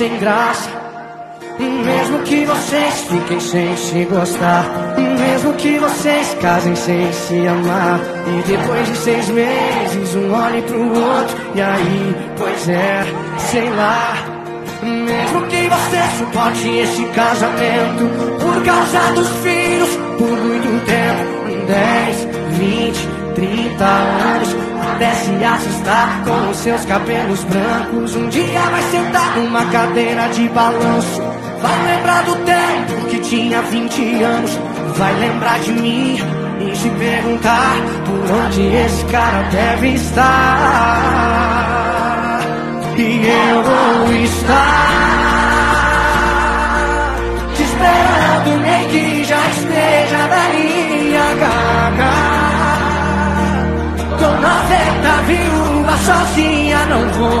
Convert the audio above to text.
sem graça. Mesmo que vocês fiquem sem se gostar. Mesmo que vocês casem sem se amar. E depois de seis meses, um olhe pro outro. E aí, pois é, sei lá. Mesmo que você suporte esse casamento por causa dos filhos, por muito tempo 10, 20, 30 anos até se assustar com os seus cabelos brancos. Um dia vai sentar numa cadeira de balanço. Vai lembrar do tempo que tinha 20 anos. Vai lembrar de mim e se perguntar por onde esse cara deve estar. E eu vou estar te esperando, nem que já esteja da linha gaga. Tô na viúva sozinha, não vou me